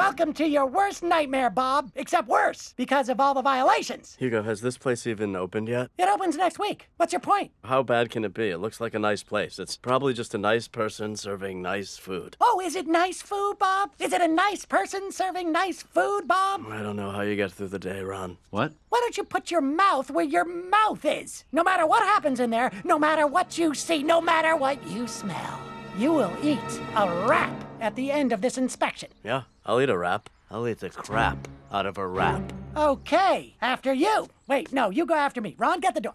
Welcome to your worst nightmare, Bob. Except worse, because of all the violations. Hugo, has this place even opened yet? It opens next week. What's your point? How bad can it be? It looks like a nice place. It's probably just a nice person serving nice food. Oh, is it nice food, Bob? Is it a nice person serving nice food, Bob? I don't know how you get through the day, Ron. What? Why don't you put your mouth where your mouth is? No matter what happens in there, no matter what you see, no matter what you smell, you will eat a rat at the end of this inspection. Yeah, I'll eat a wrap. I'll eat the crap out of a wrap. Okay, after you. Wait, no, you go after me. Ron, get the door.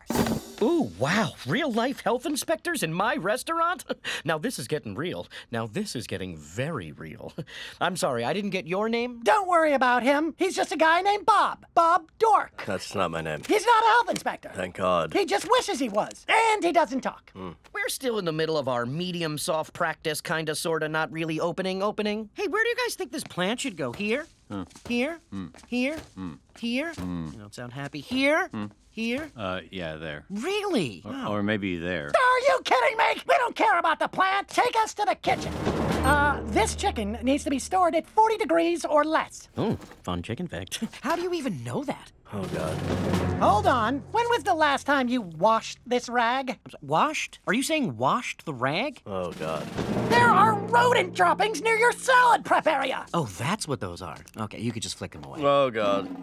Ooh, wow. Real life health inspectors in my restaurant? now this is getting real. Now this is getting very real. I'm sorry, I didn't get your name? Don't worry about him. He's just a guy named Bob. Bob Dork. That's not my name. He's not a health inspector. Thank God. He just wishes he was. And he doesn't talk. Hmm. We're still in the middle of our medium soft practice, kinda, sorta, not really opening, opening. Hey, where do you guys think this plant should go? Here? Hmm. Here? Hmm. Here? Hmm. Here? You don't sound happy. Here? Here? Uh, yeah, there. Really? Or maybe there. Are you kidding me? We don't care about the plant. Take us to the kitchen. Uh, this chicken needs to be stored at 40 degrees or less. Oh, fun chicken fact. How do you even know that? Oh, God. Hold on. When was the last time you washed this rag? Sorry, Washed? Are you saying washed the rag? Oh, God. There are rodent droppings near your salad prep area. Oh, that's what those are. Okay, you could just flick them away. Oh, God.